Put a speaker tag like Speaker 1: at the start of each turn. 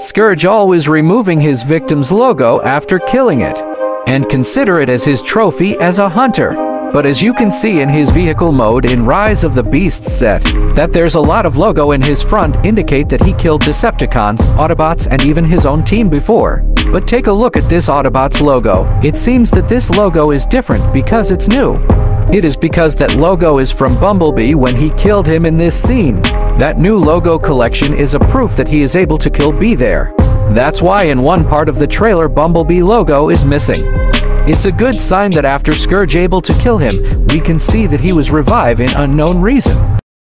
Speaker 1: Scourge always removing his victim's logo after killing it, and consider it as his trophy as a hunter. But as you can see in his vehicle mode in Rise of the Beasts set, that there's a lot of logo in his front indicate that he killed Decepticons, Autobots, and even his own team before. But take a look at this Autobots logo. It seems that this logo is different because it's new. It is because that logo is from Bumblebee when he killed him in this scene. That new logo collection is a proof that he is able to kill B there. That's why in one part of the trailer Bumblebee logo is missing. It's a good sign that after Scourge able to kill him, we can see that he was revived in unknown reason.